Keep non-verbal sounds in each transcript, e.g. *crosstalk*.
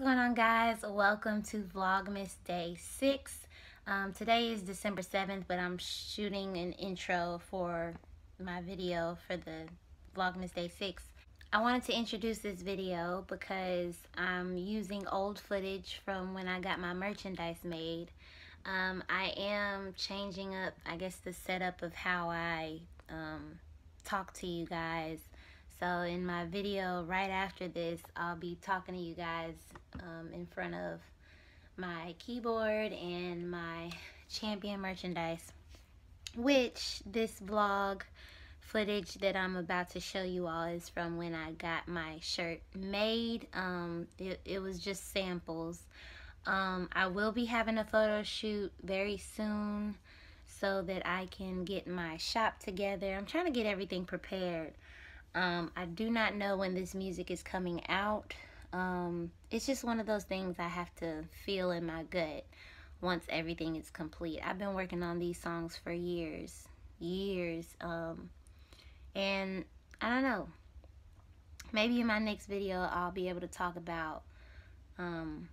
going on guys? Welcome to Vlogmas Day 6. Um, today is December 7th, but I'm shooting an intro for my video for the Vlogmas Day 6. I wanted to introduce this video because I'm using old footage from when I got my merchandise made. Um, I am changing up, I guess, the setup of how I um, talk to you guys so in my video right after this, I'll be talking to you guys um, in front of my keyboard and my Chanpion merchandise, which this vlog footage that I'm about to show you all is from when I got my shirt made. Um, it, it was just samples. Um, I will be having a photo shoot very soon so that I can get my shop together. I'm trying to get everything prepared. Um, I do not know when this music is coming out. Um, it's just one of those things I have to feel in my gut once everything is complete. I've been working on these songs for years, years. Um, and I don't know. Maybe in my next video, I'll be able to talk about um,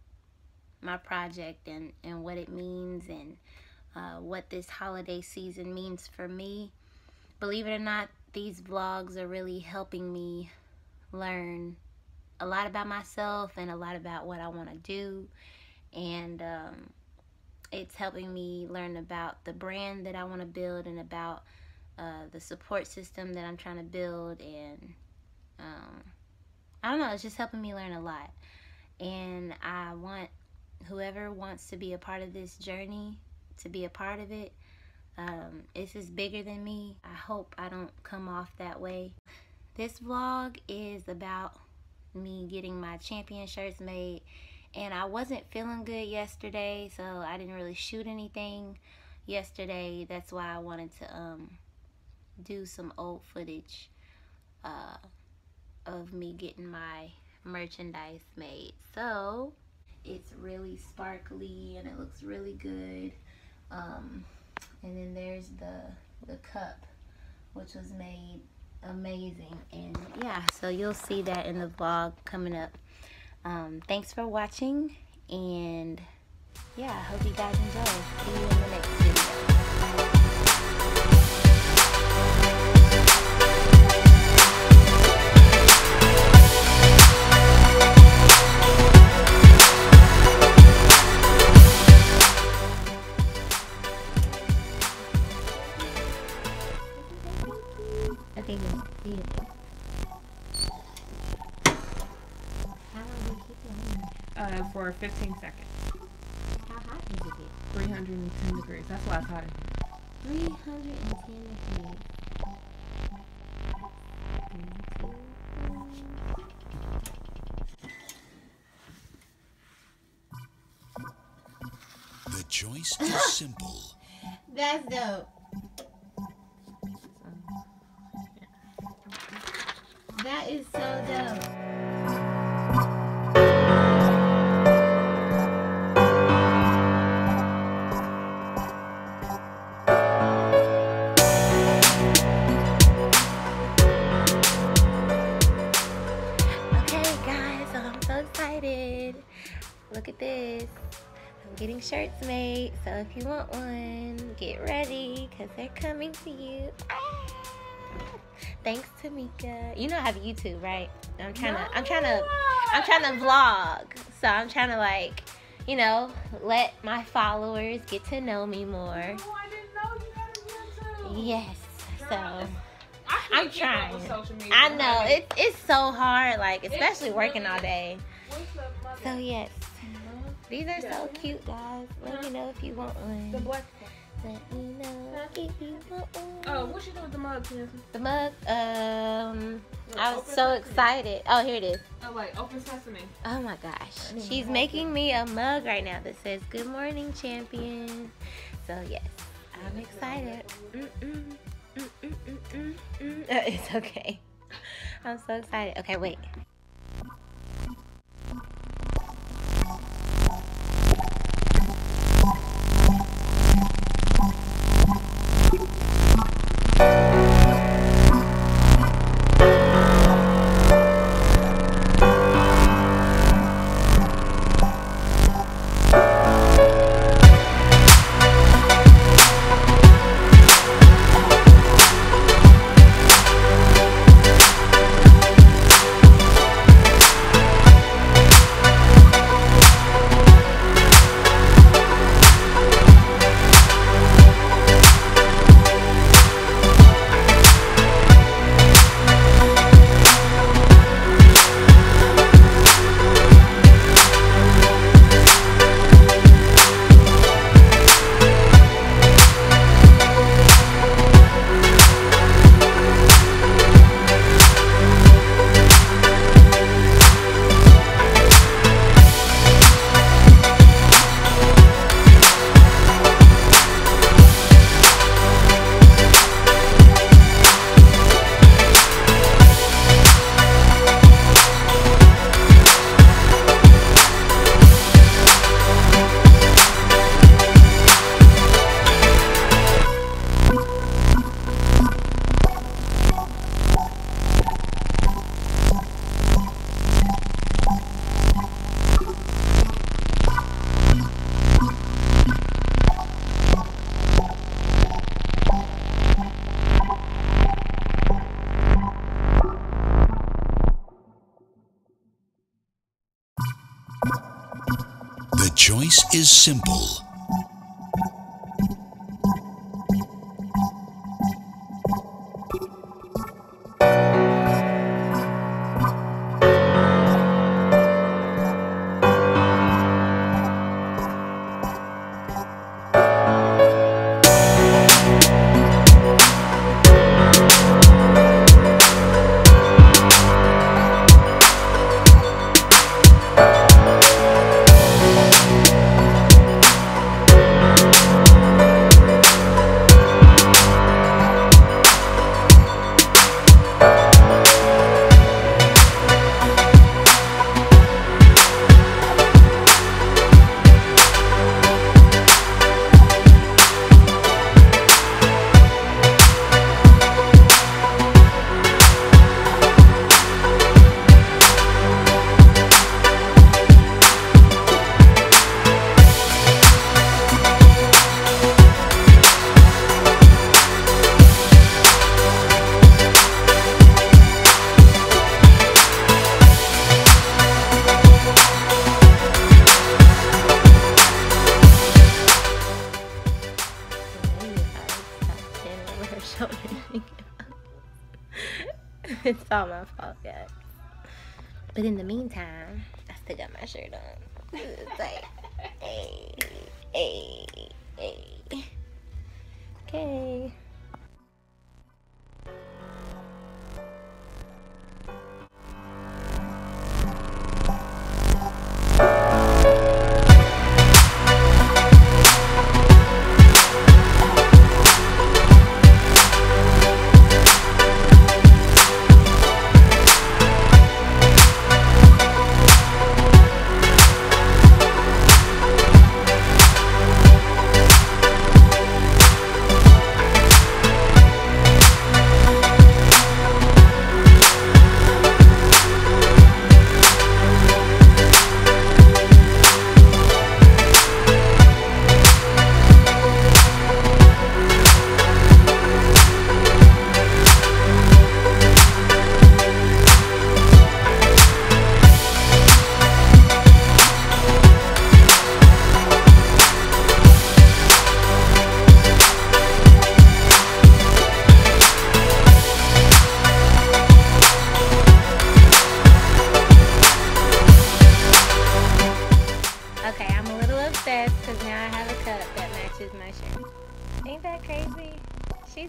my project and, and what it means and uh, what this holiday season means for me. Believe it or not, these vlogs are really helping me learn a lot about myself and a lot about what I want to do. And um, it's helping me learn about the brand that I want to build and about uh, the support system that I'm trying to build. And um, I don't know, it's just helping me learn a lot. And I want whoever wants to be a part of this journey to be a part of it. Um, this is bigger than me. I hope I don't come off that way. This vlog is about me getting my Chanpion shirts made and I wasn't feeling good yesterday so I didn't really shoot anything yesterday. That's why I wanted to um, do some old footage uh, of me getting my merchandise made. So it's really sparkly and it looks really good. Um, and then there's the the cup which was made amazing. And yeah so you'll see that in the vlog coming up. Um, thanks for watching and yeah I hope you guys enjoy. See you in the next video 15 seconds. How hot is it? 310 degrees. That's why it's hot. 310 degrees. The choice is *laughs* simple. That's dope. That is so dope. Look at this. I'm getting shirts made, so if you want one, get ready because they're coming to you. Ah! Thanks Tameaka. You know I have YouTube, right? I'm trying to I'm trying to I'm trying to vlog. So I'm trying to like, you know, let my followers get to know me more. Know you got. Yes. So I'm can't keep up trying. with social media. I know honey. it's it's so hard, like especially working all day. What's up, mother? So yes. These are so cute, guys. Let me know if you want one. The black one. Let me know if you want one. Oh, what you doing with the mug, Kenzie? The mug. Um, Look, I was so excited. Oh, here it is. Oh, wait, open sesame. Oh my gosh, she's making me a mug right now that says "Good morning, Chanpion." So yes, I'm excited. Mm-mm, mm. Uh, *laughs* *laughs* It's okay. *laughs* I'm so excited. Okay, wait. Choice is simple. It's all my fault, guys. But in the meantime, I still got my shirt on. It's like, *laughs* hey, hey, hey. Okay. Okay,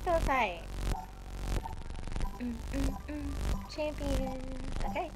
Tight. Mm, mm, mm. Champion. Okay.